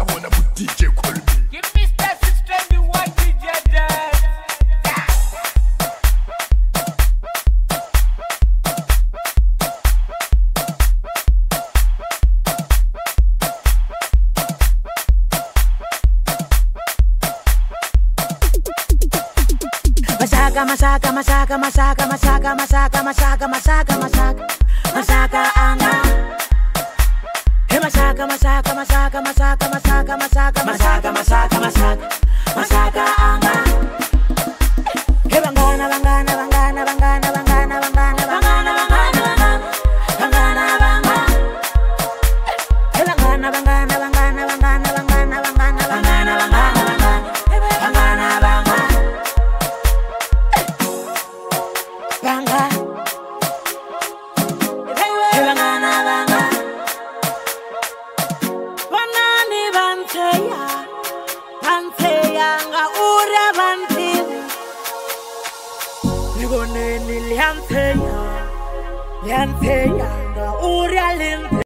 Give me steps, it's trendy, white DJ dance. Masaka, masaka, masaka, masaka, masaka, masaka, masaka, masaka, masaka, masaka, masaka, anga he bangana bangana bangana bangana bangana bangana bangana bangana bangana bangana he bangana bangana bangana bangana bangana bangana bangana bangana bangana bangana banga bangana nilianzea, lianzea na uria